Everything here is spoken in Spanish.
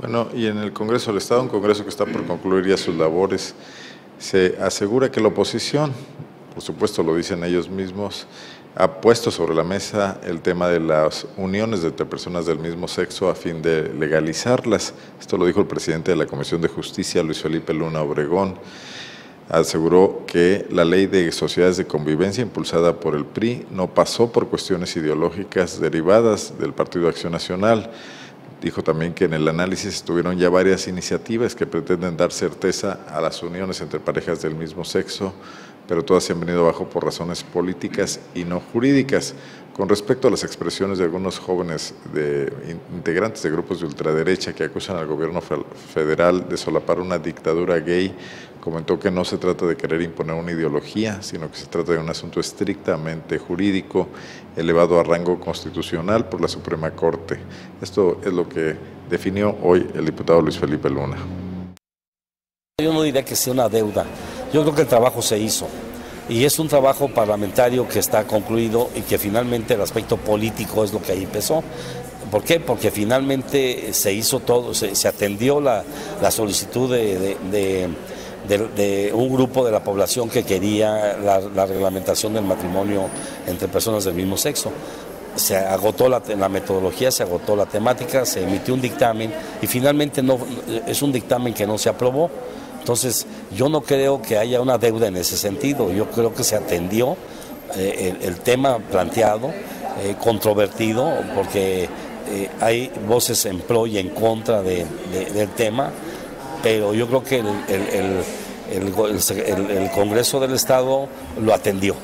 Bueno, y en el Congreso del Estado, un Congreso que está por concluir ya sus labores, se asegura que la oposición, por supuesto lo dicen ellos mismos, ha puesto sobre la mesa el tema de las uniones entre personas del mismo sexo a fin de legalizarlas. Esto lo dijo el presidente de la Comisión de Justicia, Luis Felipe Luna Obregón. Aseguró que la ley de sociedades de convivencia impulsada por el PRI no pasó por cuestiones ideológicas derivadas del Partido Acción Nacional Dijo también que en el análisis estuvieron ya varias iniciativas que pretenden dar certeza a las uniones entre parejas del mismo sexo, pero todas se han venido abajo por razones políticas y no jurídicas. Con respecto a las expresiones de algunos jóvenes integrantes de grupos de ultraderecha que acusan al gobierno federal de solapar una dictadura gay, comentó que no se trata de querer imponer una ideología, sino que se trata de un asunto estrictamente jurídico, elevado a rango constitucional por la Suprema Corte. Esto es lo que definió hoy el diputado Luis Felipe Luna. Yo no diría que sea una deuda, yo creo que el trabajo se hizo y es un trabajo parlamentario que está concluido y que finalmente el aspecto político es lo que ahí empezó. ¿Por qué? Porque finalmente se hizo todo, se, atendió la, solicitud de, un grupo de la población que quería la, reglamentación del matrimonio entre personas del mismo sexo. Se agotó la, metodología, se agotó la temática, se emitió un dictamen y finalmente no, es un dictamen que no se aprobó. Entonces, yo no creo que haya una deuda en ese sentido, yo creo que se atendió eh, el, tema planteado, eh, controvertido, porque eh, hay voces en pro y en contra del tema, pero yo creo que el, Congreso del Estado lo atendió.